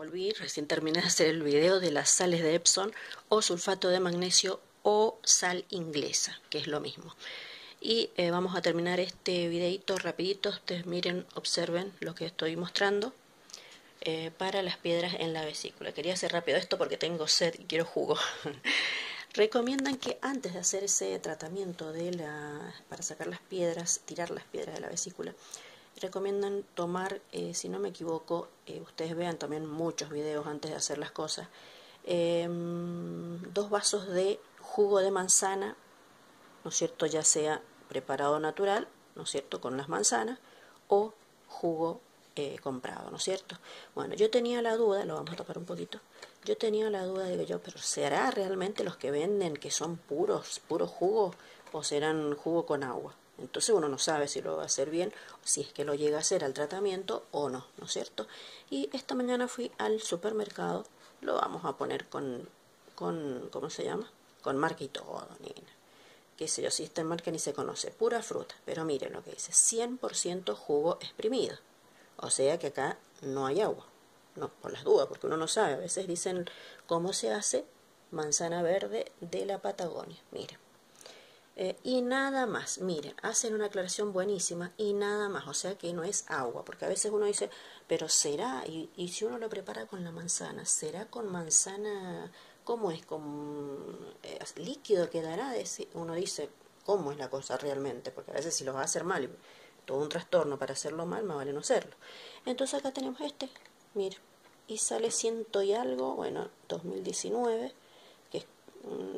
Volví, recién terminé de hacer el video de las sales de Epson o sulfato de magnesio o sal inglesa, que es lo mismo. Y eh, vamos a terminar este videito rapidito, ustedes miren, observen lo que estoy mostrando eh, para las piedras en la vesícula. Quería hacer rápido esto porque tengo sed y quiero jugo. Recomiendan que antes de hacer ese tratamiento de la, para sacar las piedras, tirar las piedras de la vesícula, recomiendan tomar, eh, si no me equivoco, eh, ustedes vean también muchos videos antes de hacer las cosas, em, dos vasos de jugo de manzana, ¿no es cierto? Ya sea preparado natural, ¿no es cierto? Con las manzanas o jugo eh, comprado, ¿no es cierto? Bueno, yo tenía la duda, lo vamos a tocar un poquito, yo tenía la duda, digo yo, pero ¿será realmente los que venden que son puros, puros jugos o serán jugo con agua? Entonces uno no sabe si lo va a hacer bien, si es que lo llega a hacer al tratamiento o no, ¿no es cierto? Y esta mañana fui al supermercado, lo vamos a poner con, con ¿cómo se llama? Con marca y todo, nena. Qué sé yo, si esta marca ni se conoce, pura fruta. Pero miren lo que dice, 100% jugo exprimido. O sea que acá no hay agua. No, por las dudas, porque uno no sabe. A veces dicen cómo se hace manzana verde de la Patagonia. Miren. Eh, y nada más, miren, hacen una aclaración buenísima y nada más, o sea que no es agua, porque a veces uno dice, pero será, y, y si uno lo prepara con la manzana, ¿será con manzana, cómo es, con eh, líquido quedará? Uno dice, ¿cómo es la cosa realmente? Porque a veces si lo va a hacer mal, todo un trastorno para hacerlo mal, más vale no hacerlo. Entonces acá tenemos este, miren, y sale ciento y algo, bueno, 2019 Mm,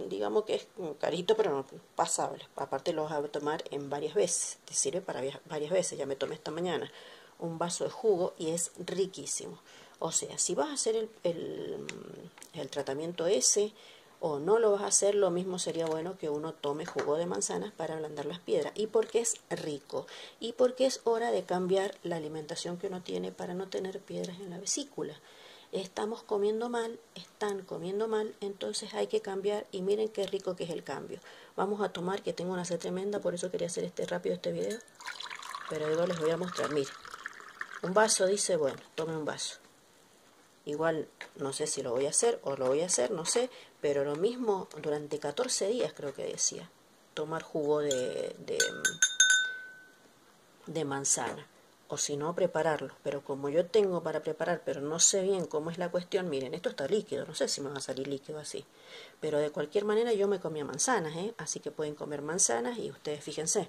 digamos que es carito, pero pasable. Aparte lo vas a tomar en varias veces, te sirve para varias veces. Ya me tomé esta mañana un vaso de jugo y es riquísimo. O sea, si vas a hacer el, el, el tratamiento ese o no lo vas a hacer, lo mismo sería bueno que uno tome jugo de manzanas para ablandar las piedras. Y porque es rico. Y porque es hora de cambiar la alimentación que uno tiene para no tener piedras en la vesícula estamos comiendo mal, están comiendo mal, entonces hay que cambiar y miren qué rico que es el cambio. Vamos a tomar, que tengo una sed tremenda, por eso quería hacer este rápido este video, pero luego les voy a mostrar, miren, un vaso dice, bueno, tome un vaso. Igual no sé si lo voy a hacer o lo voy a hacer, no sé, pero lo mismo durante 14 días creo que decía, tomar jugo de, de, de manzana o si no prepararlo. Pero como yo tengo para preparar, pero no sé bien cómo es la cuestión, miren, esto está líquido, no sé si me va a salir líquido así. Pero de cualquier manera yo me comía manzanas, ¿eh? así que pueden comer manzanas y ustedes fíjense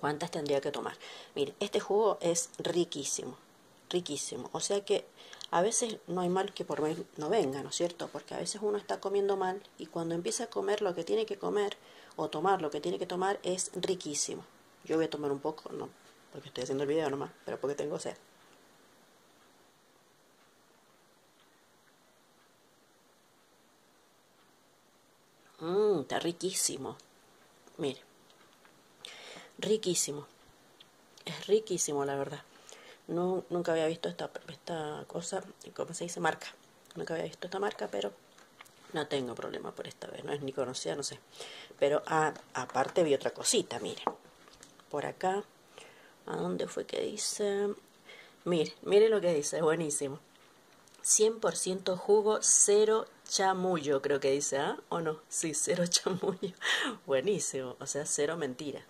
cuántas tendría que tomar. Miren, este jugo es riquísimo, riquísimo. O sea que a veces no hay mal que por mí no venga, ¿no es cierto? Porque a veces uno está comiendo mal y cuando empieza a comer lo que tiene que comer o tomar lo que tiene que tomar es riquísimo. Yo voy a tomar un poco, no porque estoy haciendo el video nomás, pero porque tengo sed. Mmm, está riquísimo. Mire. Riquísimo. Es riquísimo, la verdad. No, nunca había visto esta, esta cosa, ¿cómo se dice? Marca. Nunca había visto esta marca, pero no tengo problema por esta vez. No es ni conocida, no sé. Pero ah, aparte vi otra cosita, miren. Por acá ¿A dónde fue que dice? Mire, mire lo que dice, buenísimo. 100% jugo, cero chamullo, creo que dice, ¿ah? ¿O no? Sí, cero chamullo. Buenísimo, o sea, cero mentira.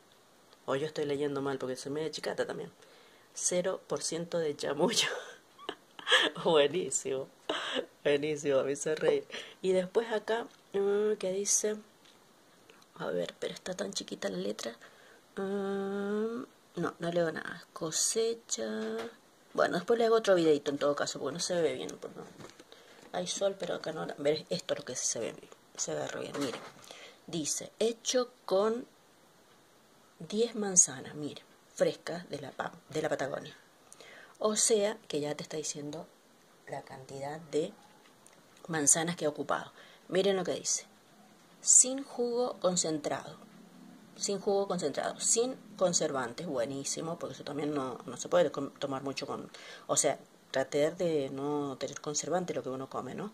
O yo estoy leyendo mal porque soy media chicata también. 0% de chamullo. Buenísimo. Buenísimo, me hizo reír. Y después acá, mm, que dice... A ver, pero está tan chiquita la letra. Mm, no, no leo nada. Cosecha. Bueno, después le hago otro videito en todo caso, porque no se ve bien. Pues Hay sol, pero acá no. Ver, esto es lo que se ve bien. Se ve re bien. Mire. Dice, hecho con 10 manzanas, mire, frescas de la, de la Patagonia. O sea, que ya te está diciendo la cantidad de manzanas que ha ocupado. Miren lo que dice. Sin jugo concentrado sin jugo concentrado, sin conservantes, buenísimo, porque eso también no, no se puede tomar mucho con... O sea, tratar de no tener conservante lo que uno come, ¿no?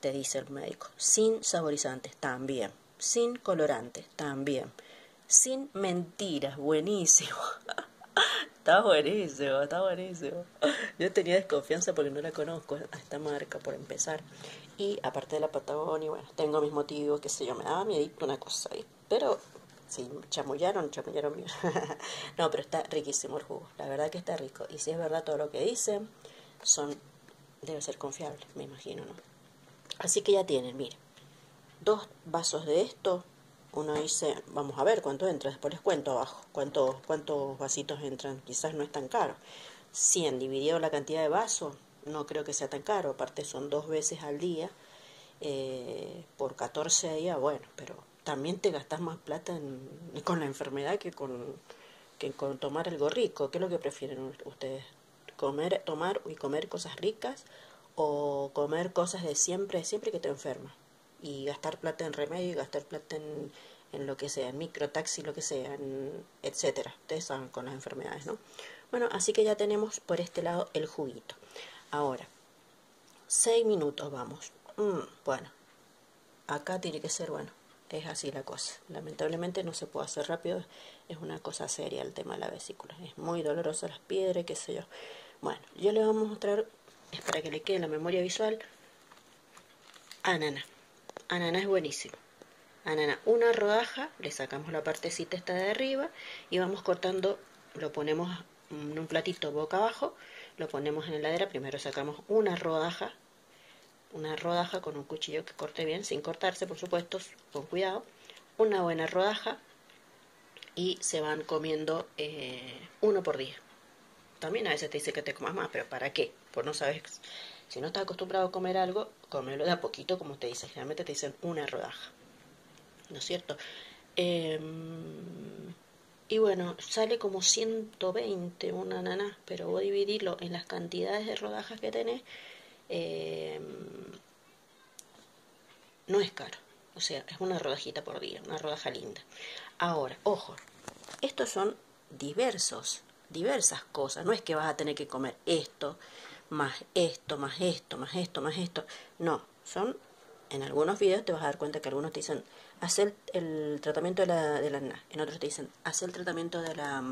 Te dice el médico. Sin saborizantes, también. Sin colorantes, también. Sin mentiras, buenísimo. está buenísimo, está buenísimo. Yo tenía desconfianza porque no la conozco a esta marca, por empezar. Y aparte de la Patagonia, bueno, tengo mis motivos, qué sé yo, me daba miedo una cosa ahí. Pero si chamullaron, chamullaron bien. no, pero está riquísimo el jugo. La verdad que está rico. Y si es verdad todo lo que dicen, son debe ser confiable, me imagino, ¿no? Así que ya tienen, miren, dos vasos de esto. Uno dice, vamos a ver cuánto entra, después les cuento abajo cuántos, cuántos vasitos entran. Quizás no es tan caro. 100 dividido la cantidad de vasos, no creo que sea tan caro. Aparte son dos veces al día. Eh, por 14 días, bueno, pero también te gastas más plata con la enfermedad que con, que con tomar algo rico. ¿Qué es lo que prefieren ustedes? comer, tomar y comer cosas ricas o comer cosas de siempre, siempre que te enferma. Y gastar plata en remedio y gastar plata en, en lo que sea, en microtaxi, lo que sea, en, etcétera. Ustedes saben con las enfermedades, ¿no? Bueno, así que ya tenemos por este lado el juguito. Ahora, seis minutos vamos. Mm, bueno, acá tiene que ser, bueno, es así la cosa. Lamentablemente no se puede hacer rápido, es una cosa seria el tema de la vesícula. Es muy dolorosa las piedras, qué sé yo. Bueno, yo le vamos a mostrar, es para que le quede la memoria visual, anana. Anana es buenísimo. Anana, una rodaja, le sacamos la partecita esta de arriba y vamos cortando, lo ponemos en un platito boca abajo, lo ponemos en la heladera, primero sacamos una rodaja, una rodaja con un cuchillo que corte bien, sin cortarse por supuesto, con cuidado, una buena rodaja y se van comiendo eh, uno por día también a veces te dice que te comas más, pero ¿para qué? Pues no sabes, si no estás acostumbrado a comer algo, cómelo de a poquito, como te dicen. Generalmente te dicen una rodaja, ¿no es cierto? Em, y bueno, sale como 120 una ananá, pero voy a dividirlo en las cantidades de rodajas que tenés. Em, no es caro, o sea, es una rodajita por día, una rodaja linda. Ahora, ojo, estos son diversos diversas cosas. No es que vas a tener que comer esto, más esto, más esto, más esto, más esto. No, son, en algunos videos te vas a dar cuenta que algunos te dicen, haz el, tratamiento de la, de la en otros te dicen, haz el tratamiento de la,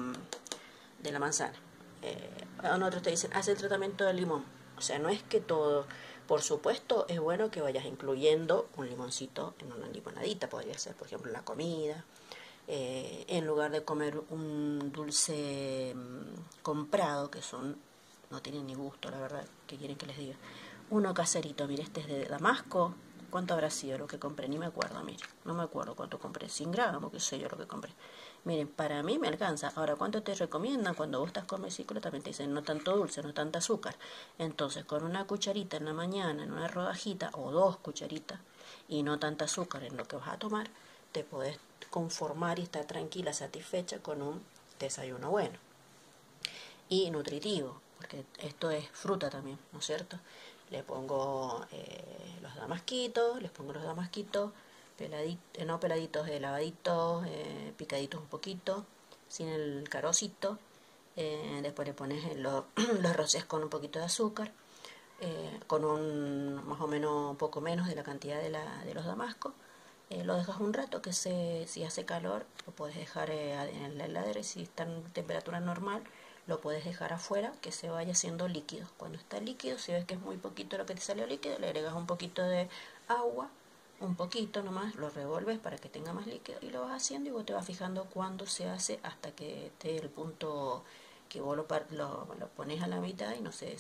de la manzana. Eh, en otros te dicen, haz el tratamiento del limón. O sea, no es que todo... Por supuesto, es bueno que vayas incluyendo un limoncito en una limonadita, podría ser, por ejemplo, la comida, eh, en lugar de comer un dulce mm, comprado, que son no tienen ni gusto, la verdad, que quieren que les diga. Uno caserito, mire, este es de Damasco. ¿Cuánto habrá sido lo que compré? Ni me acuerdo, mire. No me acuerdo cuánto compré. 100 gramos, qué sé yo lo que compré. Miren, para mí me alcanza. Ahora, ¿cuánto te recomiendan cuando vos estás con vesícula? También te dicen no tanto dulce, no tanta azúcar. Entonces, con una cucharita en la mañana, en una rodajita, o dos cucharitas, y no tanta azúcar en lo que vas a tomar, te podés conformar y estar tranquila, satisfecha con un desayuno bueno y nutritivo, porque esto es fruta también, ¿no es cierto? Le pongo eh, los damasquitos, les pongo los damasquitos, peladitos, eh, no peladitos, eh, lavaditos, eh, picaditos un poquito, sin el carocito. después le pones los, los roces con un poquito de azúcar, con un más o menos un poco menos de la cantidad de, la, de los damascos eh, lo dejas un rato que se, si hace calor lo puedes dejar eh, en la heladera y si está en temperatura normal lo puedes dejar afuera que se vaya haciendo líquido. Cuando está líquido, si ves que es muy poquito lo que te salió líquido, le agregas un poquito de agua, un poquito nomás, lo revuelves para que tenga más líquido y lo vas haciendo y vos te vas fijando cuándo se hace hasta que esté el punto que vos lo, lo, pones a la mitad y no se,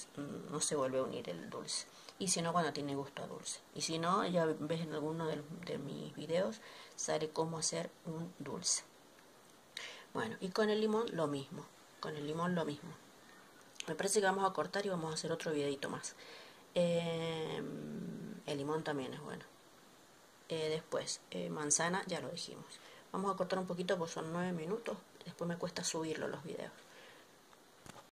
no se vuelve a unir el dulce y si no cuando tiene gusto a dulce. Y si no, ya ves en alguno de, mis videos, sale cómo hacer un dulce. Bueno, y con el limón lo mismo, con el limón lo mismo. Me parece que vamos a cortar y vamos a hacer otro videito más. Em, el limón también es bueno. Eh, después, eh, manzana, ya lo dijimos. Vamos a cortar un poquito, pues son nueve minutos. Después me cuesta subirlo los videos.